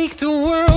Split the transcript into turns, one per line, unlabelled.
make the world